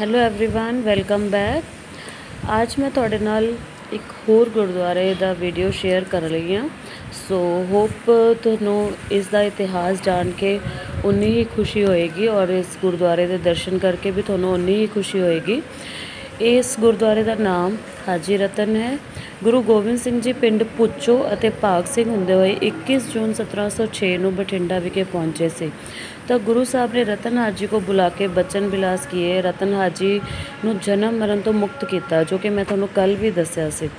Hello everyone welcome back ਅੱਜ ਮੈਂ ਤੁਹਾਡੇ ਨਾਲ ਇੱਕ ਹੋਰ ਗੁਰਦੁਆਰੇ ਦਾ ਵੀਡੀਓ ਸ਼ੇਅਰ ਕਰ ਰਹੀ ਹਾਂ ਸੋ ਹੋਪ ਤੁਹਾਨੂੰ ਇਸ ਦਾ ਇਤਿਹਾਸ ਜਾਣ ਕੇ ਉਨੀ ਹੀ ਖੁਸ਼ੀ ਹੋਏਗੀ ਔਰ ਇਸ ਗੁਰਦੁਆਰੇ ਦੇ ਦਰਸ਼ਨ ਕਰਕੇ ਵੀ ਤੁਹਾਨੂੰ ਉਨੀ ਹੀ ਖੁਸ਼ੀ ਹੋਏਗੀ ਇਸ ਗੁਰਦੁਆਰੇ ਦਾ ਨਾਮ ਹਾਜੀ ਰਤਨ ਹੈ। ਗੁਰੂ ਗੋਬਿੰਦ ਸਿੰਘ ਜੀ ਪਿੰਡ ਪੁੱਚੋ ਅਤੇ ਭਾਗ ਸਿੰਘ ਹੁੰਦੇ ਹੋਏ 21 ਜੂਨ 1706 ਨੂੰ ਬਠਿੰਡਾ ਵਿਖੇ ਪਹੁੰਚੇ ਸੀ। ਤਾਂ ਗੁਰੂ ਸਾਹਿਬ ਨੇ ਰਤਨ ਹਾਜੀ ਕੋ ਬੁਲਾ ਕੇ ਬਚਨ ਬਿਲਾਸ ਕੀਏ। ਰਤਨ ਹਾਜੀ ਨੂੰ ਜਨਮ ਮਰਨ ਤੋਂ ਮੁਕਤ ਕੀਤਾ, ਜੋ ਕਿ ਮੈਂ ਤੁਹਾਨੂੰ ਕੱਲ ਵੀ ਦੱਸਿਆ ਸੀ।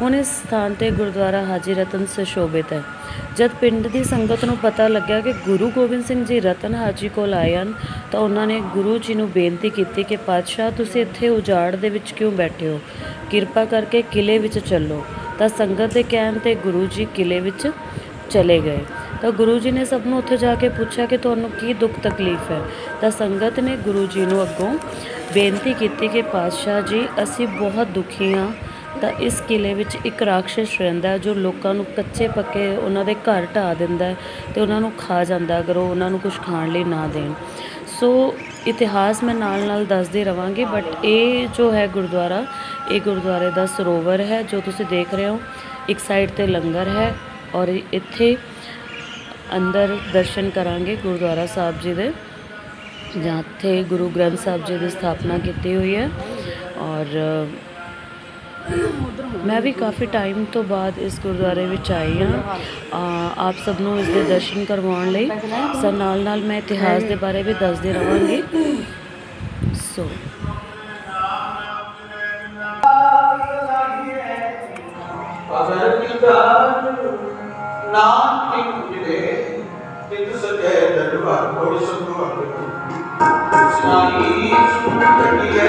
ਹੁਣ ਇਸ ਸਥਾਨ ਤੇ ਗੁਰਦੁਆਰਾ ਹਾਜੀ ਰਤਨ ਸੁਸ਼ੋਭਿਤ ਹੈ। ਜਦ ਪਿੰਡ ਦੀ ਸੰਗਤ ਨੂੰ ਪਤਾ ਲੱਗਿਆ ਕਿ ਗੁਰੂ ਗੋਬਿੰਦ ਸਿੰਘ ਜੀ ਰਤਨ ਹਾਜੀ ਕੋਲ ਆਏ ਹਨ, ਤਾਂ ਉਹਨਾਂ ਨੇ ਗੁਰੂ ਜੀ ਨੂੰ ਬੇਨਤੀ ਕੀਤੀ ਕਿ, ਪਾਤਸ਼ਾਹ, ਤੁਸੀਂ ਇੱਥੇ ਉਜਾੜ ਦੇ ਵਿੱਚ ਕਿਉਂ ਬੈਠੇ ਹੋ? ਕਿਰਪਾ ਕਰਕੇ ਕਿਲੇ ਵਿੱਚ ਚੱਲੋ। ਤਾਂ ਸੰਗਤ ਦੇ ਕਹਿਣ ਤੇ ਗੁਰੂ ਜੀ ਕਿਲੇ ਵਿੱਚ ਚਲੇ ਗਏ। ਤਾਂ ਗੁਰੂ ਜੀ ਨੇ ਸਭ ਨੂੰ ਉੱਥੇ ਜਾ ਕੇ ਪੁੱਛਿਆ ਕਿ ਤੁਹਾਨੂੰ ਕੀ ਦੁੱਖ ਤਕਲੀਫ ਹੈ? ਤਾਂ ਸੰਗਤ ਨੇ ਗੁਰੂ ਜੀ ਨੂੰ ਅੱਗੋਂ ਬੇਨਤੀ ਕੀਤੀ ਕਿ, ਪਾਤਸ਼ਾਹ ਜੀ, ਅਸੀਂ ਬਹੁਤ ਦੁਖੀ ਹਾਂ। ਤਾਂ ਇਸ ਕਿਲੇ ਵਿੱਚ ਇੱਕ ਰਾਖਸ਼ ਰਹਿੰਦਾ ਜੋ ਲੋਕਾਂ ਨੂੰ ਕੱਚੇ ਪੱਕੇ ਉਹਨਾਂ ਦੇ ਘਰ ਢਾ ਦਿੰਦਾ ਤੇ ਉਹਨਾਂ ਨੂੰ ਖਾ ਜਾਂਦਾ ਅਗਰ ਉਹ ਉਹਨਾਂ ਨੂੰ ਕੁਝ ਖਾਣ ਲਈ ਨਾ ਦੇਣ। ਸੋ ਇਤਿਹਾਸ ਮੈਂ ਨਾਲ ਨਾਲ ਦੱਸਦੇ ਰਵਾਂਗੀ ਬਟ ਇਹ ਜੋ ਹੈ ਗੁਰਦੁਆਰਾ, ਇਹ ਗੁਰਦੁਆਰੇ ਦਾ ਸਰੋਵਰ ਹੈ, ਜੋ ਤੁਸੀਂ ਦੇਖ ਰਹੇ ਹੋ। ਇੱਕ ਸਾਈਡ ਤੇ ਲੰਗਰ ਹੈ ਔਰ ਇੱਥੇ ਅੰਦਰ ਦਰਸ਼ਨ ਕਰਾਂਗੇ ਗੁਰਦੁਆਰਾ ਸਾਹਿਬ ਜੀ ਦੇ ਜਿੱਥੇ ਗੁਰੂ ਗ੍ਰੰਥ ਸਾਹਿਬ ਜੀ ਦੀ ਸਥਾਪਨਾ ਕੀਤੀ ਹੋਈ ਹੈ। ਔਰ ਮੈਂ ਵੀ ਕਾਫੀ ਟਾਈਮ ਤੋਂ ਬਾਅਦ ਇਸ ਗੁਰਦੁਆਰੇ ਵਿੱਚ ਆਈ ਹਾਂ। ਆਪ ਸਭ ਨੂੰ ਇਸ ਦੇ ਦਰਸ਼ਨ ਕਰਵਾਉਣ ਲਈ। ਸਰ, ਨਾਲ ਨਾਲ ਮੈਂ ਇਤਿਹਾਸ ਦੇ ਬਾਰੇ ਵੀ ਦੱਸਦੀ ਰਵਾਂਗੀ ਸੋ ਅਗਰ ਨਾਮ ਇੱਕ ਮਿਲੇ ਤਿਤ ਸਕੇ ਦਰਬਾਰ ਕੋਲ ਸੰਤੋ ਸਾਈ ਸੁਣ ਕਟਿਏ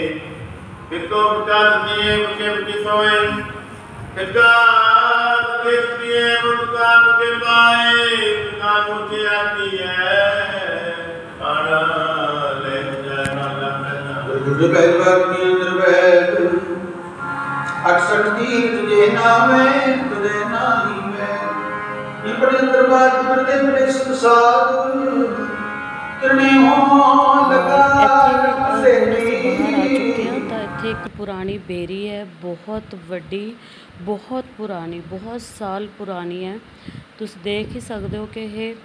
ਸਿੱਖ ਬਣਾਈਏ ਜਿਨ ਮੇਰੇ ਸਤਿਗੁਰ ਨਾਨਕ ਹਰਿ ਹਰਿ ਹੋਇਆ ਹਰਿ ਹਰਿ ਮਨ ਹਰਿ ਮਨ ਇੱਧਰ ਮਿਲੋ। ਕਿਤੋਂ ਬਚਨ ਦੀਏ ਮੁਕੇ ਮੁਕੇ ਸੋਏ ਕਿੱਗਾ ਕੇ ਦੀਏ ਮੁਕਾ ਮੁਕੇ ਪਾਏ ਨਾ ਮੁਕੇ ਆਤੀ ਹੈ ਆਣਾ ਲੈ ਜਾਣਾ ਲੰਮਨਾ ਇੱਕ ਪੁਰਾਣੀ ਬੇਰੀ ਹੈ, ਬਹੁਤ ਵੱਡੀ, ਬਹੁਤ ਪੁਰਾਣੀ, ਬਹੁਤ ਸਾਲ ਪੁਰਾਣੀ ਹੈ। ਤੁਸੀਂ ਦੇਖ ਹੀ ਸਕਦੇ ਹੋ ਕਿ ਇਹ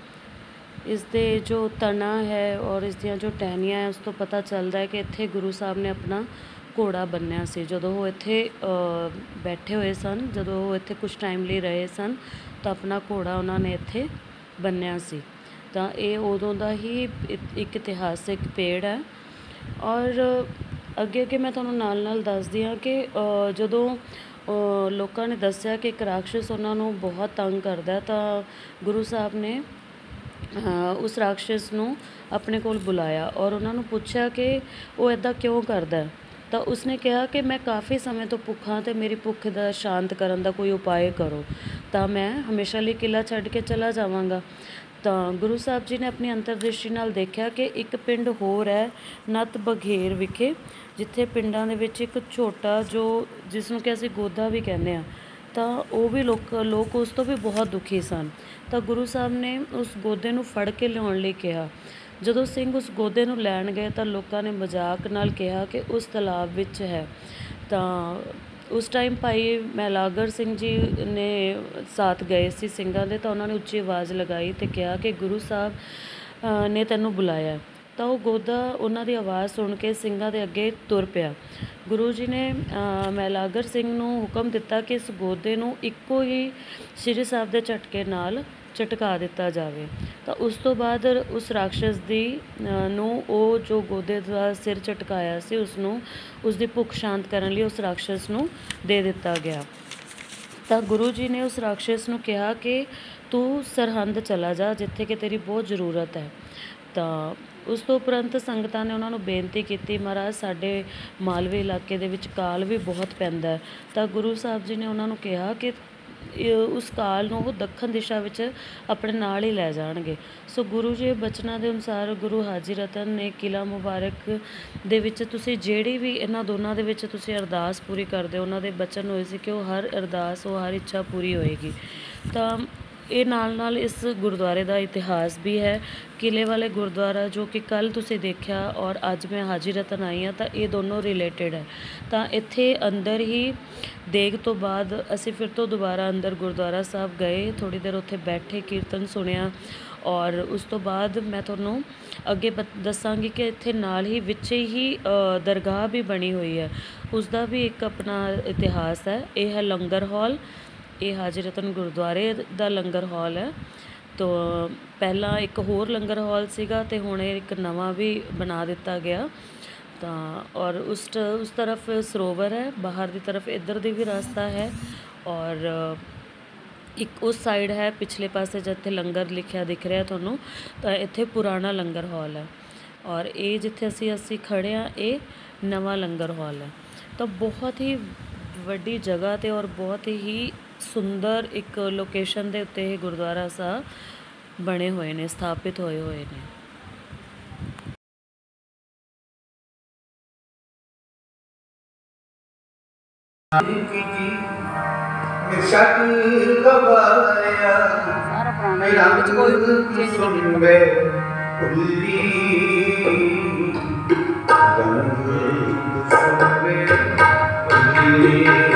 ਇਸ ਦੇ ਜੋ ਤਣਾ ਹੈ ਔਰ ਇਸ ਦੀਆਂ ਜੋ ਟਹਿਨੀਆਂ ਹੈ, ਉਸ ਤੋਂ ਪਤਾ ਚੱਲਦਾ ਹੈ ਕਿ ਇੱਥੇ ਗੁਰੂ ਸਾਹਿਬ ਨੇ ਆਪਣਾ ਘੋੜਾ ਬੰਨਿਆ ਸੀ। ਜਦੋਂ ਉਹ ਇੱਥੇ ਬੈਠੇ ਹੋਏ ਸਨ, ਜਦੋਂ ਉਹ ਇੱਥੇ ਕੁਝ ਟਾਈਮ ਲਈ ਰਹੇ ਸਨ, ਤਾਂ ਆਪਣਾ ਘੋੜਾ ਉਹਨਾਂ ਨੇ ਇੱਥੇ ਬੰਨਿਆ ਸੀ। ਤਾਂ ਇਹ ਉਦੋਂ ਦਾ ਹੀ ਇੱਕ ਇਤਿਹਾਸਿਕ ਪੇੜ ਹੈ। ਔਰ ਅੱਗੇ ਅੱਗੇ ਮੈਂ ਤੁਹਾਨੂੰ ਨਾਲ ਨਾਲ ਦੱਸਦੀ ਹਾਂ ਕਿ ਜਦੋਂ ਲੋਕਾਂ ਨੇ ਦੱਸਿਆ ਕਿ ਇੱਕ ਰਾਖਸ਼ ਉਹਨਾਂ ਨੂੰ ਬਹੁਤ ਤੰਗ ਕਰਦਾ ਤਾਂ ਗੁਰੂ ਸਾਹਿਬ ਨੇ ਉਸ ਰਾਖਸ਼ ਨੂੰ ਆਪਣੇ ਕੋਲ ਬੁਲਾਇਆ ਔਰ ਉਹਨਾਂ ਨੂੰ ਪੁੱਛਿਆ ਕਿ ਉਹ ਇਦਾਂ ਕਿਉਂ ਕਰਦਾ ਤਾਂ ਉਸਨੇ ਕਿਹਾ ਕਿ ਮੈਂ ਕਾਫੀ ਸਮੇਂ ਤੋਂ ਭੁੱਖਾਂ ਤੇ ਮੇਰੀ ਭੁੱਖ ਦਾ ਸ਼ਾਂਤ ਕਰਨ ਦਾ ਕੋਈ ਉਪਾਅ ਕਰੋ। ਤਾਂ ਮੈਂ ਹਮੇਸ਼ਾ ਲਈ ਕਿਲਾ ਛੱਡ ਕੇ ਚਲਾ ਜਾਵਾਂਗਾ। ਤਾਂ ਗੁਰੂ ਸਾਹਿਬ ਜੀ ਨੇ ਆਪਣੀ ਅੰਤਰਦ੍ਰਿਸ਼ਟੀ ਨਾਲ ਦੇਖਿਆ ਕਿ ਇੱਕ ਪਿੰਡ ਹੋਰ ਹੈ ਨਤ ਬਘੇਰ ਵਿਖੇ, ਜਿੱਥੇ ਪਿੰਡਾਂ ਦੇ ਵਿੱਚ ਇੱਕ ਛੋਟਾ ਜੋ ਜਿਸ ਨੂੰ ਕਿ ਅਸੀਂ ਗੋਦਾ ਵੀ ਕਹਿੰਦੇ ਆ ਤਾਂ ਉਹ ਵੀ ਲੋਕ ਲੋਕ ਉਸ ਤੋਂ ਵੀ ਬਹੁਤ ਦੁਖੀ ਸਨ। ਤਾਂ ਗੁਰੂ ਸਾਹਿਬ ਨੇ ਉਸ ਗੋਦੇ ਨੂੰ ਫੜ ਕੇ ਲਿਆਉਣ ਲਈ ਕਿਹਾ। ਜਦੋਂ ਸਿੰਘ ਉਸ ਗੋਦੇ ਨੂੰ ਲੈਣ ਗਏ ਤਾਂ ਲੋਕਾਂ ਨੇ ਮਜ਼ਾਕ ਨਾਲ ਕਿਹਾ ਕਿ ਉਸ ਤਲਾਬ ਵਿੱਚ ਹੈ। ਤਾਂ ਉਸ ਟਾਈਮ ਭਾਈ ਮਹਿਲਾਗਰ ਸਿੰਘ ਜੀ ਨੇ ਸਾਥ ਗਏ ਸੀ ਸਿੰਘਾਂ ਦੇ, ਤਾਂ ਉਹਨਾਂ ਨੇ ਉੱਚੀ ਆਵਾਜ਼ ਲਗਾਈ ਅਤੇ ਕਿਹਾ ਕਿ ਗੁਰੂ ਸਾਹਿਬ ਨੇ ਤੈਨੂੰ ਬੁਲਾਇਆ। ਤਾਂ ਉਹ ਗੋਦਾ ਉਹਨਾਂ ਦੀ ਆਵਾਜ਼ ਸੁਣ ਕੇ ਸਿੰਘਾਂ ਦੇ ਅੱਗੇ ਤੁਰ ਪਿਆ। ਗੁਰੂ ਜੀ ਨੇ ਮਹਿਲਾਗਰ ਸਿੰਘ ਨੂੰ ਹੁਕਮ ਦਿੱਤਾ ਕਿ ਇਸ ਗੋਦੇ ਨੂੰ ਇੱਕੋ ਹੀ ਸ੍ਰੀ ਸਾਹਿਬ ਦੇ ਝਟਕੇ ਨਾਲ ਝਟਕਾ ਦਿੱਤਾ ਜਾਵੇ, ਤਾਂ ਉਸ ਤੋਂ ਬਾਅਦ ਉਸ ਰਾਖਸ਼ ਦੀ ਨੂੰ ਉਹ ਜੋ ਗੋਦੇ ਦਾ ਸਿਰ ਝਟਕਾਇਆ ਸੀ ਉਸ ਨੂੰ ਉਸ ਦੀ ਭੁੱਖ ਸ਼ਾਂਤ ਕਰਨ ਲਈ ਉਸ ਰਾਖਸ਼ ਨੂੰ ਦੇ ਦਿੱਤਾ ਗਿਆ। ਤਾਂ ਗੁਰੂ ਜੀ ਨੇ ਉਸ ਰਾਖਸ਼ ਨੂੰ ਕਿਹਾ ਕਿ ਤੂੰ ਸਰਹੰਦ ਚਲਾ ਜਾ, ਜਿੱਥੇ ਕਿ ਤੇਰੀ ਬਹੁਤ ਜ਼ਰੂਰਤ ਹੈ। ਤਾਂ ਉਸ ਤੋਂ ਉਪਰੰਤ ਸੰਗਤਾਂ ਨੇ ਉਹਨਾਂ ਨੂੰ ਬੇਨਤੀ ਕੀਤੀ, ਮਹਾਰਾਜ, ਸਾਡੇ ਮਾਲਵੇ ਇਲਾਕੇ ਦੇ ਵਿੱਚ ਕਾਲ ਵੀ ਬਹੁਤ ਪੈਂਦਾ ਤਾਂ ਗੁਰੂ ਸਾਹਿਬ ਜੀ ਨੇ ਉਹਨਾਂ ਨੂੰ ਕਿਹਾ ਕਿ ਉਸ ਕਾਲ ਨੂੰ ਉਹ ਦੱਖਣ ਦਿਸ਼ਾ ਵਿੱਚ ਆਪਣੇ ਨਾਲ ਹੀ ਲੈ ਜਾਣਗੇ। ਸੋ ਗੁਰੂ ਜੀ ਬਚਨਾਂ ਦੇ ਅਨੁਸਾਰ ਗੁਰੂ ਹਾਜੀ ਰਤਨ ਨੇ ਕਿਲਾ ਮੁਬਾਰਕ ਦੇ ਵਿੱਚ ਤੁਸੀਂ ਜਿਹੜੀ ਵੀ ਇਹਨਾਂ ਦੋਨਾਂ ਦੇ ਵਿੱਚ ਤੁਸੀਂ ਅਰਦਾਸ ਪੂਰੀ ਕਰਦੇ ਹੋ, ਉਹਨਾਂ ਦੇ ਬਚਨ ਹੋਏ ਸੀ ਕਿ ਉਹ ਹਰ ਅਰਦਾਸ, ਉਹ ਹਰ ਇੱਛਾ ਪੂਰੀ ਹੋਏਗੀ। ਤਾਂ ਇਹ ਨਾਲ ਨਾਲ ਇਸ ਗੁਰਦੁਆਰੇ ਦਾ ਇਤਿਹਾਸ ਵੀ ਹੈ। ਕਿਲੇ ਵਾਲੇ ਗੁਰਦੁਆਰਾ ਜੋ ਕਿ ਕੱਲ ਤੁਸੀਂ ਦੇਖਿਆ ਔਰ ਅੱਜ ਮੈਂ ਹਾਜੀ ਰਤਨ ਆਈ ਹਾਂ, ਤਾਂ ਇਹ ਦੋਨੋਂ ਰਿਲੇਟਡ ਹੈ। ਤਾਂ ਇੱਥੇ ਅੰਦਰ ਹੀ ਦੇਗ ਤੋਂ ਬਾਅਦ ਅਸੀਂ ਫਿਰ ਤੋਂ ਦੁਬਾਰਾ ਅੰਦਰ ਗੁਰਦੁਆਰਾ ਸਾਹਿਬ ਗਏ। ਥੋੜੀ ਦੇਰ ਉੱਥੇ ਬੈਠੇ, ਕੀਰਤਨ ਸੁਣਿਆ ਔਰ ਉਸ ਤੋਂ ਬਾਅਦ ਮੈਂ ਤੁਹਾਨੂੰ ਅੱਗੇ ਬਤ- ਦੱਸਾਂਗੀ ਕਿ ਇੱਥੇ ਨਾਲ ਹੀ ਵਿੱਚ ਹੀ ਦਰਗਾਹ ਵੀ ਬਣੀ ਹੋਈ ਹੈ। ਉਸ ਦਾ ਵੀ ਇੱਕ ਆਪਣਾ ਇਤਿਹਾਸ ਹੈ। ਇਹ ਹੈ ਲੰਗਰ ਹਾਲ। ਇਹ ਹਾਜੀ ਰਤਨ ਗੁਰਦੁਆਰੇ ਦਾ ਲੰਗਰ ਹਾਲ ਹੈ। ਤੋ ਪਹਿਲਾਂ ਇੱਕ ਹੋਰ ਲੰਗਰ ਹਾਲ ਸੀਗਾ ਤੇ ਹੁਣ ਇਹ ਇੱਕ ਨਵਾਂ ਵੀ ਬਣਾ ਦਿੱਤਾ ਗਿਆ। ਤਾਂ ਔਰ ਉਸ ਟ- ਉਸ ਤਰਫ ਸਰੋਵਰ ਹੈ, ਬਾਹਰ ਦੀ ਤਰਫ ਇੱਧਰ ਦੀ ਵੀ ਰਸਤਾ ਹੈ ਔਰ ਇੱਕ ਉਸ ਸਾਈਡ ਹੈ, ਪਿਛਲੇ ਪਾਸੇ ਜਿੱਥੇ ਲੰਗਰ ਲਿਖਿਆ ਦਿਖ ਰਿਹਾ ਤੁਹਾਨੂੰ, ਤਾਂ ਇੱਥੇ ਪੁਰਾਣਾ ਲੰਗਰ ਹਾਲ ਹੈ। ਔਰ ਇਹ ਜਿੱਥੇ ਅਸੀਂ ਅਸੀਂ ਖੜੇ ਆ ਇਹ ਨਵਾਂ ਲੰਗਰ ਹਾਲ ਹੈ। ਤਾਂ ਬਹੁਤ ਹੀ ਵੱਡੀ ਜਗ੍ਹਾ ਤੇ ਔਰ ਬਹੁਤ ਹੀ ਸੁੰਦਰ ਇੱਕ ਲੋਕੇਸ਼ਨ ਦੇ ਉੱਤੇ ਇਹ ਗੁਰਦੁਆਰਾ ਸਾਹਿਬ ਬਣੇ ਹੋਏ ਨੇ ਸਥਾਪਿਤ ਹੋਏ ਹੋਏ ਨੇ। ਸਾਰਾ ਪੁਰਾਣਾ ਮੇਰਾ ਹੈ ਵਿੱਚ ਕੋਈ ਚੇਂਜ ਨਹੀਂ ਕੀਤਾ।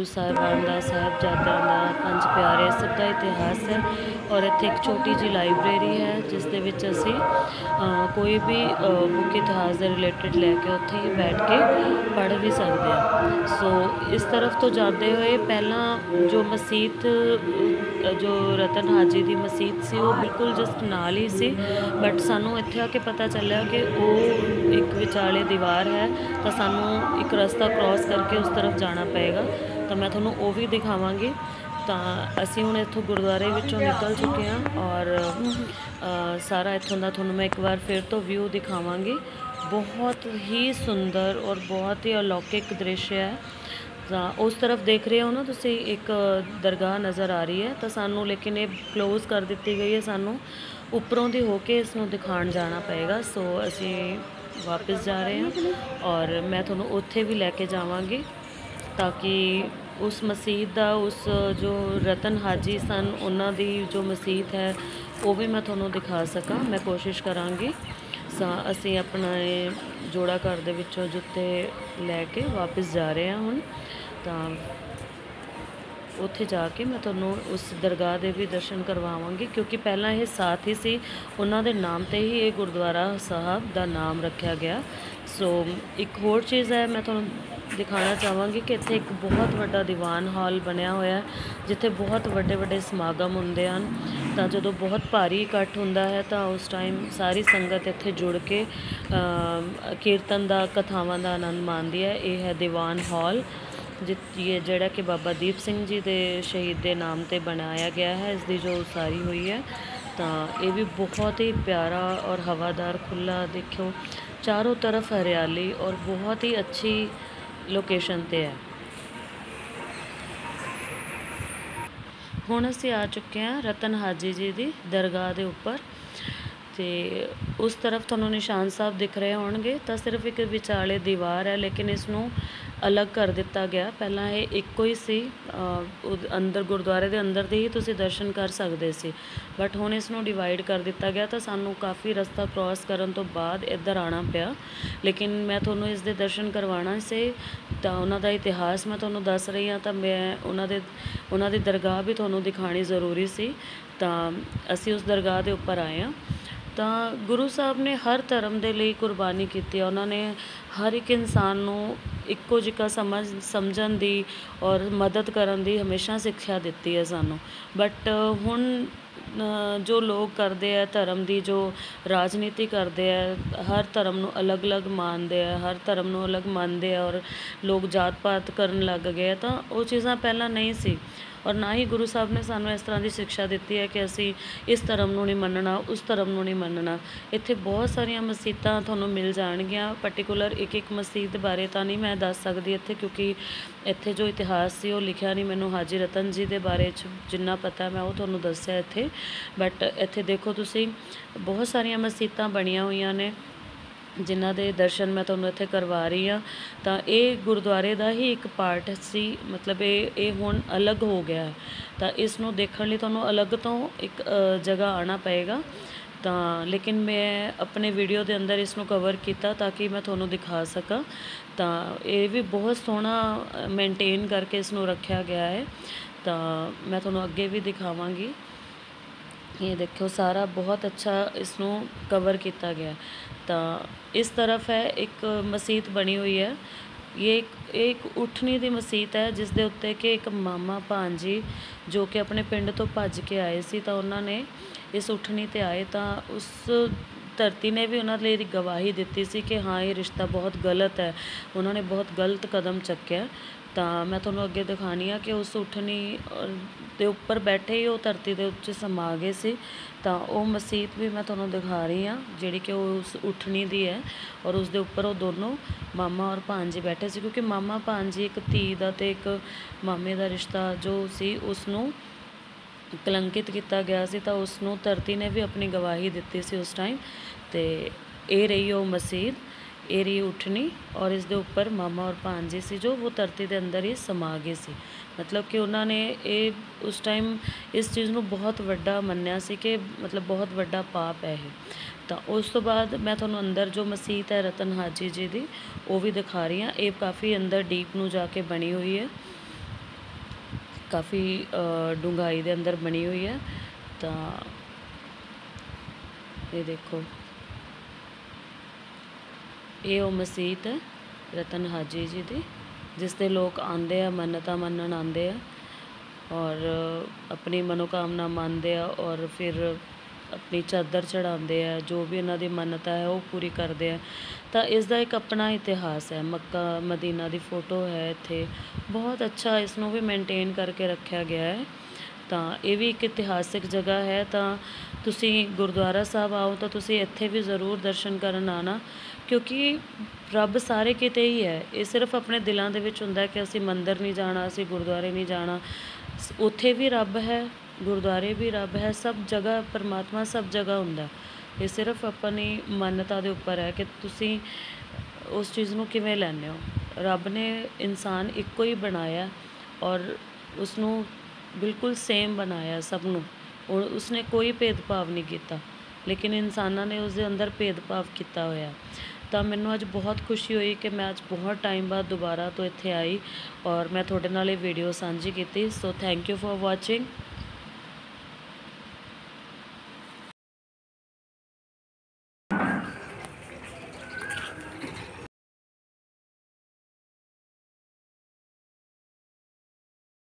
ਗੁਰੂ ਸਾਹਿਬਾਨ ਦਾ, ਸਾਹਿਬਜ਼ਾਦਿਆਂ ਦਾ, ਪੰਜ ਪਿਆਰੇ ਸਭ ਦਾ ਇਤਿਹਾਸ ਹੈ ਔਰ ਇੱਥੇ ਇੱਕ ਛੋਟੀ ਜਿਹੀ ਲਾਇਬ੍ਰੇਰੀ ਹੈ, ਜਿਸ ਦੇ ਵਿੱਚ ਅਸੀਂ ਕੋਈ ਵੀ ਬੁੱਕ ਇਤਿਹਾਸ ਦੇ ਰਿਲੇਟਡ ਲੈ ਕੇ ਉੱਥੇ ਹੀ ਬੈਠ ਕੇ ਪੜ੍ਹ ਵੀ ਸਕਦੇ ਹਾਂ। ਸੋ ਇਸ ਤਰਫ ਤੋਂ ਜਾਂਦੇ ਹੋਏ ਪਹਿਲਾਂ ਜੋ ਮਸਜਿਦ ਜੋ ਰਤਨ ਹਾਜੀ ਦੀ ਮਸਜਿਦ ਸੀ, ਉਹ ਬਿਲਕੁਲ ਜਸਟ ਨਾਲ ਹੀ ਸੀ ਬਟ ਸਾਨੂੰ ਇੱਥੇ ਆ ਕੇ ਪਤਾ ਚੱਲਿਆ ਕਿ ਉਹ ਇੱਕ ਵਿਚਾਲੇ ਦੀਵਾਰ ਹੈ, ਤਾਂ ਸਾਨੂੰ ਇੱਕ ਰਸਤਾ ਕ੍ਰਾਸ ਕਰਕੇ ਉਸ ਤਰਫ ਜਾਣਾ ਪਏਗਾ। ਤਾਂ ਮੈਂ ਤੁਹਾਨੂੰ ਉਹ ਵੀ ਦਿਖਾਵਾਂਗੀ। ਤਾਂ ਅਸੀਂ ਹੁਣ ਇੱਥੋਂ ਗੁਰਦੁਆਰੇ ਵਿੱਚੋਂ ਨਿਕਲ ਚੁੱਕੇ ਹਾਂ ਔਰ ਸਾਰਾ ਇੱਥੋਂ ਦਾ ਤੁਹਾਨੂੰ ਮੈਂ ਇੱਕ ਵਾਰ ਫਿਰ ਤੋਂ ਵਿਊ ਦਿਖਾਵਾਂਗੀ। ਬਹੁਤ ਹੀ ਸੁੰਦਰ ਔਰ ਬਹੁਤ ਹੀ ਅਲੌਕਿਕ ਦ੍ਰਿਸ਼ ਹੈ। ਤਾਂ ਉਸ ਤਰਫ ਦੇਖ ਰਹੇ ਹੋ ਨਾ ਤੁਸੀਂ, ਇੱਕ ਦਰਗਾਹ ਨਜ਼ਰ ਆ ਰਹੀ ਹੈ। ਤਾਂ ਸਾਨੂੰ ਲੇਕਿਨ ਇਹ ਕਲੋਜ਼ ਕਰ ਦਿੱਤੀ ਗਈ ਹੈ। ਸਾਨੂੰ ਉੱਪਰੋਂ ਦੀ ਹੋ ਕੇ ਇਸ ਨੂੰ ਦਿਖਾਣ ਜਾਣਾ ਪਏਗਾ। ਸੋ ਅਸੀਂ ਵਾਪਸ ਜਾ ਰਹੇ ਹਾਂ ਔਰ ਮੈਂ ਤੁਹਾਨੂੰ ਉੱਥੇ ਵੀ ਲੈ ਕੇ ਜਾਵਾਂਗੀ। ਤਾਂ ਕਿ ਉਸ ਮਸੀਤ ਦਾ, ਉਸ ਜੋ ਰਤਨ ਹਾਜੀ ਸਨ, ਉਹਨਾਂ ਦੀ ਜੋ ਮਸੀਤ ਹੈ, ਉਹ ਵੀ ਮੈਂ ਤੁਹਾਨੂੰ ਦਿਖਾ ਸਕਾਂ। ਮੈਂ ਕੋਸ਼ਿਸ਼ ਕਰਾਂਗੀ। ਸਾ, ਅਸੀਂ ਆਪਣਾ ਇਹ ਜੋੜਾ ਘਰ ਦੇ ਵਿੱਚੋਂ ਜੁੱਤੇ ਲੈ ਕੇ ਵਾਪਸ ਜਾ ਰਹੇ ਹਾਂ ਹੁਣ। ਤਾਂ ਉੱਥੇ ਜਾ ਕੇ ਮੈਂ ਤੁਹਾਨੂੰ ਉਸ ਦਰਗਾਹ ਦੇ ਵੀ ਦਰਸ਼ਨ ਕਰਵਾਵਾਂਗੀ, ਕਿਉਂਕਿ ਪਹਿਲਾਂ ਇਹ ਸਾਥ ਹੀ ਸੀ। ਉਹਨਾਂ ਦੇ ਨਾਮ ਤੇ ਹੀ ਇਹ ਗੁਰਦੁਆਰਾ ਸਾਹਿਬ ਦਾ ਨਾਮ ਰੱਖਿਆ ਗਿਆ। ਸੋ ਇੱਕ ਹੋਰ ਚੀਜ਼ ਹੈ, ਮੈਂ ਤੁਹਾਨੂੰ ਦਿਖਾਉਣਾ ਚਾਹਾਂਗੀ ਕਿ ਇੱਥੇ ਇੱਕ ਬਹੁਤ ਵੱਡਾ ਦੀਵਾਨ ਹਾਲ ਬਣਿਆ ਹੋਇਆ ਹੈ, ਜਿੱਥੇ ਬਹੁਤ ਵੱਡੇ ਵੱਡੇ ਸਮਾਗਮ ਹੁੰਦੇ ਹਨ। ਤਾਂ ਜਦੋਂ ਬਹੁਤ ਭਾਰੀ ਇਕੱਠ ਹੁੰਦਾ ਹੈ, ਤਾਂ ਉਸ ਟਾਈਮ ਸਾਰੀ ਸੰਗਤ ਇੱਥੇ ਜੁੜ ਕੇ ਕੀਰਤਨ ਦਾ, ਕਥਾਵਾਂ ਦਾ ਆਨੰਦ ਮਾਣਦੀ ਹੈ। ਇਹ ਹੈ ਦੀਵਾਨ ਹਾਲ ਜਿੱਥੇ ਜਿਹੜਾ ਕਿ ਬਾਬਾ ਦੀਪ ਸਿੰਘ ਜੀ ਦੇ ਸ਼ਹੀਦ ਦੇ ਨਾਮ ਤੇ ਬਣਾਇਆ ਗਿਆ ਹੈ, ਇਸ ਦੀ ਜੋ ਉਸਾਰੀ ਹੋਈ ਹੈ। ਤਾਂ ਇਹ ਵੀ ਬਹੁਤ ਹੀ ਪਿਆਰਾ ਔਰ ਹਵਾਦਾਰ ਖੁੱਲਾ ਦੇਖਿਓ। ਚਾਰੋਂ ਤਰਫ ਹਰਿਆਲੀ ਔਰ ਬਹੁਤ ਹੀ ਅੱਛੀ ਲੋਕੇਸ਼ਨ ਤੇ ਹੈ ਹੁਣ ਅਸੀਂ ਆ ਚੁੱਕੇ ਹਾਂ ਰਤਨ ਹਾਜੀ ਜੀ ਦੀ ਦਰਗਾਹ ਦੇ ਉੱਪਰ ਤੇ ਉਸ ਤਰਫ ਤੁਹਾਨੂੰ ਨਿਸ਼ਾਨ ਸਾਹਿਬ ਦਿਖ ਰਹੇ ਹੋਣਗੇ ਤਾਂ ਸਿਰਫ ਇੱਕ ਵਿਚਾਲੇ ਦੀਵਾਰ ਹੈ ਲੇਕਿਨ ਇਸ ਨੂੰ ਅਲੱਗ ਕਰ ਦਿੱਤਾ ਗਿਆ। ਪਹਿਲਾਂ ਇਹ ਇੱਕੋ ਹੀ ਸੀ। ਅ, ਅੰਦਰ ਗੁਰਦੁਆਰੇ ਦੇ ਅੰਦਰ ਦੇ ਹੀ ਤੁਸੀਂ ਦਰਸ਼ਨ ਕਰ ਸਕਦੇ ਸੀ। ਬਟ ਹੁਣ ਇਸ ਨੂੰ ਡਿਵਾਈਡ ਕਰ ਦਿੱਤਾ ਗਿਆ ਤਾਂ ਸਾਨੂੰ ਕਾਫੀ ਰਸਤਾ ਕ੍ਰਾਸ ਕਰਨ ਤੋਂ ਬਾਅਦ ਇੱਧਰ ਆਣਾ ਪਿਆ। ਲੇਕਿਨ ਮੈਂ ਤੁਹਾਨੂੰ ਇਸ ਦੇ ਦਰਸ਼ਨ ਕਰਵਾਉਣਾ ਸੀ। ਤਾਂ ਉਹਨਾਂ ਦਾ ਇਤਿਹਾਸ ਮੈਂ ਤੁਹਾਨੂੰ ਦੱਸ ਰਹੀ ਹਾਂ। ਤਾਂ ਮੈਂ ਉਹਨਾਂ ਦੇ ਉਹਨਾਂ ਦੀ ਦਰਗਾਹ ਵੀ ਤੁਹਾਨੂੰ ਦਿਖਾਣੀ ਜ਼ਰੂਰੀ ਸੀ। ਤਾਂ ਅਸੀਂ ਉਸ ਦਰਗਾਹ ਦੇ ਉੱਪਰ ਆਏ ਹਾਂ। ਤਾਂ ਗੁਰੂ ਸਾਹਿਬ ਨੇ ਹਰ ਧਰਮ ਦੇ ਲਈ ਕੁਰਬਾਨੀ ਕੀਤੀ ਹੈ। ਉਹਨਾਂ ਨੇ ਹਰ ਇੱਕ ਇਨਸਾਨ ਨੂੰ ਇੱਕੋ ਜਿਹਾ ਸਮਝ, ਸਮਝਣ ਦੀ ਔਰ ਮਦਦ ਕਰਨ ਦੀ ਹਮੇਸ਼ਾ ਸਿੱਖਿਆ ਦਿੱਤੀ ਹੈ ਸਾਨੂੰ। ਬਟ ਹੁਣ ਜੋ ਲੋਕ ਕਰਦੇ ਆ ਧਰਮ ਦੀ, ਜੋ ਰਾਜਨੀਤੀ ਕਰਦੇ ਆ, ਹਰ ਧਰਮ ਨੂੰ ਅਲੱਗ-ਅਲੱਗ ਮੰਨਦੇ ਆ, ਹਰ ਧਰਮ ਨੂੰ ਅਲੱਗ ਮੰਨਦੇ ਆ ਔਰ ਲੋਕ ਜਾਤ-ਪਾਤ ਕਰਨ ਲੱਗ ਗਏ ਆ, ਤਾਂ ਉਹ ਚੀਜ਼ਾਂ ਪਹਿਲਾਂ ਨਹੀਂ ਸੀ। ਔਰ ਨਾ ਹੀ ਗੁਰੂ ਸਾਹਿਬ ਨੇ ਸਾਨੂੰ ਇਸ ਤਰ੍ਹਾਂ ਦੀ ਸਿੱਖਿਆ ਦਿੱਤੀ ਹੈ ਕਿ ਅਸੀਂ ਇਸ ਧਰਮ ਨੂੰ ਨਹੀਂ ਮੰਨਣਾ, ਉਸ ਧਰਮ ਨੂੰ ਨਹੀਂ ਮੰਨਣਾ। ਇੱਥੇ ਬਹੁਤ ਸਾਰੀਆਂ ਮਸਜਿਦਾਂ ਤੁਹਾਨੂੰ ਮਿਲ ਜਾਣਗੀਆਂ। ਪਾਰਟਿਕੂਲਰ ਇੱਕ ਇੱਕ ਮਸਜਿਦ ਬਾਰੇ ਤਾਂ ਨਹੀਂ ਮੈਂ ਦੱਸ ਸਕਦੀ ਇੱਥੇ, ਕਿਉਂਕਿ ਇੱਥੇ ਜੋ ਇਤਿਹਾਸ ਸੀ, ਉਹ ਲਿਖਿਆ ਨਹੀਂ ਮੈਨੂੰ। ਹਾਜੀ ਰਤਨ ਜੀ ਦੇ ਬਾਰੇ ਚ ਜਿੰਨਾ ਪਤਾ ਮੈਂ ਉਹ ਤੁਹਾਨੂੰ ਦੱਸਿਆ ਇੱਥੇ। ਬਟ ਇੱਥੇ ਦੇਖੋ ਤੁਸੀਂ, ਬਹੁਤ ਸਾਰੀਆਂ ਮਸਜਿਦਾਂ ਬਣੀਆਂ ਹੋਈਆਂ ਨੇ। ਜਿਨ੍ਹਾਂ ਦੇ ਦਰਸ਼ਨ ਮੈਂ ਤੁਹਾਨੂੰ ਇੱਥੇ ਕਰਵਾ ਰਹੀ ਹਾਂ, ਤਾਂ ਇਹ ਗੁਰਦੁਆਰੇ ਦਾ ਹੀ ਇੱਕ ਪਾਰਟ ਸੀ, ਮਤਲਬ ਇਹ ਇਹ ਹੁਣ ਅਲੱਗ ਹੋ ਗਿਆ ਹੈ। ਤਾਂ ਇਸ ਨੂੰ ਦੇਖਣ ਲਈ ਤੁਹਾਨੂੰ ਅਲੱਗ ਤੋਂ ਇੱਕ ਜਗ੍ਹਾ ਆਉਣਾ ਪਏਗਾ। ਤਾਂ ਲੇਕਿਨ ਮੈਂ ਆਪਣੇ ਵੀਡੀਓ ਦੇ ਅੰਦਰ ਇਸ ਨੂੰ ਕਵਰ ਕੀਤਾ ਤਾਂ ਕਿ ਮੈਂ ਤੁਹਾਨੂੰ ਦਿਖਾ ਸਕਾਂ। ਤਾਂ ਇਹ ਵੀ ਬਹੁਤ ਸੋਹਣਾ ਮੇਨਟੇਨ ਕਰਕੇ ਇਸ ਨੂੰ ਰੱਖਿਆ ਗਿਆ ਹੈ। ਤਾਂ ਮੈਂ ਤੁਹਾਨੂੰ ਅੱਗੇ ਵੀ ਦਿਖਾਵਾਂਗੀ। ਇਹ ਦੇਖੋ ਸਾਰਾ ਬਹੁਤ ਅੱਛਾ ਇਸ ਨੂੰ ਕਵਰ ਕੀਤਾ ਗਿਆ। ਤਾਂ ਇਸ ਤਰਫ ਹੈ, ਇੱਕ ਮਸਜਿਦ ਬਣੀ ਹੋਈ ਹੈ। ਇਹ ਇੱਕ ਇਹ ਇੱਕ ਉਠਣੀ ਦੀ ਮਸਜਿਦ ਹੈ, ਜਿਸ ਦੇ ਉੱਤੇ ਕਿ ਇੱਕ ਮਾਮਾ ਭਾਂਜੀ ਜੋ ਕਿ ਆਪਣੇ ਪਿੰਡ ਤੋਂ ਭੱਜ ਕੇ ਆਏ ਸੀ, ਤਾਂ ਉਹਨਾਂ ਨੇ ਇਸ ਉਠਣੀ ਤੇ ਆਏ ਤਾਂ ਉਸ ਧਰਤੀ ਨੇ ਵੀ ਉਹਨਾਂ ਲਈ ਇਹਦੀ ਗਵਾਹੀ ਦਿੱਤੀ ਸੀ ਕਿ ਹਾਂ, ਇਹ ਰਿਸ਼ਤਾ ਬਹੁਤ ਗਲਤ ਹੈ। ਉਹਨਾਂ ਨੇ ਬਹੁਤ ਗਲਤ ਕਦਮ ਚੱਕਿਆ। ਤਾਂ ਮੈਂ ਤੁਹਾਨੂੰ ਅੱਗੇ ਦਿਖਾਣੀ ਹਾਂ ਕਿ ਉਸ ਉਠਣੀ ਦੇ ਉੱਪਰ ਬੈਠੇ ਹੀ ਉਹ ਧਰਤੀ ਦੇ ਉੱਤੇ ਸਮਾ ਗਏ ਸੀ। ਤਾਂ ਉਹ ਮਸੀਤ ਵੀ ਮੈਂ ਤੁਹਾਨੂੰ ਦਿਖਾ ਰਹੀ ਹਾਂ ਜਿਹੜੀ ਕਿ ਉਹ ਉਸ ਉਠਣੀ ਦੀ ਹੈ ਔਰ ਉਸ ਦੇ ਉੱਪਰ ਉਹ ਦੋਨੋਂ ਮਾਮਾ ਔਰ ਭਾਂਜੀ ਬੈਠੇ ਸੀ, ਕਿਉਂਕਿ ਮਾਮਾ ਭਾਂਜੀ ਇੱਕ ਧੀ ਦਾ ਤੇ ਇੱਕ ਮਾਮੇ ਦਾ ਰਿਸ਼ਤਾ ਜੋ ਸੀ, ਉਸ ਨੂੰ ਕਲੰਕਿਤ ਕੀਤਾ ਗਿਆ ਸੀ, ਤਾਂ ਉਸ ਨੂੰ ਧਰਤੀ ਨੇ ਵੀ ਆਪਣੀ ਗਵਾਹੀ ਦਿੱਤੀ ਸੀ ਉਸ ਟਾਈਮ ਤੇ ਇਹ ਰਹੀ ਉਹ ਮਸੀਤ। ਇਹ ਰਹੀ ਉਠਣੀ ਔਰ ਇਸ ਦੇ ਉੱਪਰ ਮਾਮਾ ਔਰ ਭਾਂਜੇ ਸੀ, ਜੋ ਉਹ ਧਰਤੀ ਦੇ ਅੰਦਰ ਹੀ ਸਮਾ ਗਏ ਸੀ। ਮਤਲਬ ਕਿ ਉਹਨਾਂ ਨੇ ਇਹ ਉਸ ਟਾਈਮ ਇਸ ਚੀਜ਼ ਨੂੰ ਬਹੁਤ ਵੱਡਾ ਮੰਨਿਆ ਸੀ ਕਿ ਮਤਲਬ ਬਹੁਤ ਵੱਡਾ ਪਾਪ ਹੈ ਇਹ। ਤਾਂ ਉਸ ਤੋਂ ਬਾਅਦ ਮੈਂ ਤੁਹਾਨੂੰ ਅੰਦਰ ਜੋ ਮਸੀਤ ਹੈ ਰਤਨ ਹਾਜੀ ਜੀ ਦੀ, ਉਹ ਵੀ ਦਿਖਾ ਰਹੀ ਹਾਂ। ਇਹ ਕਾਫੀ ਅੰਦਰ ਡੀਪ ਨੂੰ ਜਾ ਕੇ ਬਣੀ ਹੋਈ ਹੈ। ਕਾਫੀ ਡੂੰਘਾਈ ਦੇ ਅੰਦਰ ਬਣੀ ਹੋਈ ਹੈ। ਤਾਂ ਇਹ ਦੇਖੋ। ਇਹ ਉਹ ਮਸੀਤ ਹੈ ਰਤਨ ਹਾਜੀ ਜੀ ਦੀ, ਜਿਸ 'ਤੇ ਲੋਕ ਆਉਂਦੇ ਆ, ਮੰਨਤਾ ਮੰਨਣ ਆਉਂਦੇ ਆ ਔਰ ਆਪਣੀ ਮਨੋਕਾਮਨਾ ਮੰਨਦੇ ਆ ਔਰ ਫਿਰ ਆਪਣੀ ਚਾਦਰ ਚੜਾਉਂਦੇ ਆ, ਜੋ ਵੀ ਉਹਨਾਂ ਦੀ ਮੰਨਤਾ ਹੈ ਉਹ ਪੂਰੀ ਕਰਦੇ ਆ। ਤਾਂ ਇਸ ਦਾ ਇੱਕ ਆਪਣਾ ਇਤਿਹਾਸ ਹੈ, ਮੱਕਾ ਮਦੀਨਾ ਦੀ ਫੋਟੋ ਹੈ ਇੱਥੇ। ਬਹੁਤ ਅੱਛਾ ਇਸ ਨੂੰ ਵੀ ਮੇਨਟੇਨ ਕਰਕੇ ਰੱਖਿਆ ਗਿਆ ਹੈ। ਤਾਂ ਇਹ ਵੀ ਇੱਕ ਇਤਿਹਾਸਿਕ ਜਗ੍ਹਾ ਹੈ, ਤਾਂ ਤੁਸੀਂ ਗੁਰਦੁਆਰਾ ਸਾਹਿਬ ਆਓ ਤਾਂ ਤੁਸੀਂ ਇੱਥੇ ਵੀ ਜ਼ਰੂਰ ਦਰਸ਼ਨ ਕਰਨ ਆਣਾ ਕਿਉਂਕਿ ਰੱਬ ਸਾਰੇ ਕਿਤੇ ਹੀ ਹੈ। ਇਹ ਸਿਰਫ ਆਪਣੇ ਦਿਲਾਂ ਦੇ ਵਿੱਚ ਹੁੰਦਾ ਕਿ ਅਸੀਂ ਮੰਦਿਰ ਨਹੀਂ ਜਾਣਾ, ਅਸੀਂ ਗੁਰਦੁਆਰੇ ਨਹੀਂ ਜਾਣਾ। ਸ- ਉੱਥੇ ਵੀ ਰੱਬ ਹੈ, ਗੁਰਦੁਆਰੇ ਵੀ ਰੱਬ ਹੈ, ਸਭ ਜਗ੍ਹਾ ਪਰਮਾਤਮਾ ਸਭ ਜਗ੍ਹਾ ਹੁੰਦਾ। ਇਹ ਸਿਰਫ ਆਪਣੀ ਮਾਨਤਾ ਦੇ ਉੱਪਰ ਹੈ ਕਿ ਤੁਸੀਂ ਉਸ ਚੀਜ਼ ਨੂੰ ਕਿਵੇਂ ਲੈਂਦੇ ਹੋ। ਰੱਬ ਨੇ ਇਨਸਾਨ ਇੱਕੋ ਹੀ ਬਣਾਇਆ ਔਰ ਉਸ ਨੂੰ ਬਿਲਕੁਲ ਸੇਮ ਬਣਾਇਆ ਸਭ ਨੂੰ। ਔਰ ਉਸਨੇ ਕੋਈ ਭੇਦਭਾਵ ਨਹੀਂ ਕੀਤਾ। ਲੇਕਿਨ ਇਨਸਾਨਾਂ ਨੇ ਉਸ ਦੇ ਅੰਦਰ ਭੇਦਭਾਵ ਕੀਤਾ ਹੋਇਆ। ਤਾਂ ਮੈਨੂੰ ਅੱਜ ਬਹੁਤ ਖੁਸ਼ੀ ਹੋਈ ਕਿ ਮੈਂ ਅੱਜ ਬਹੁਤ ਟਾਈਮ ਬਾਅਦ ਦੁਬਾਰਾ ਤੋਂ ਇੱਥੇ ਆਈ ਔਰ ਮੈਂ ਤੁਹਾਡੇ ਨਾਲ ਇਹ ਵੀਡੀਓ ਸਾਂਝੀ ਕੀਤੀ। So thank you for watching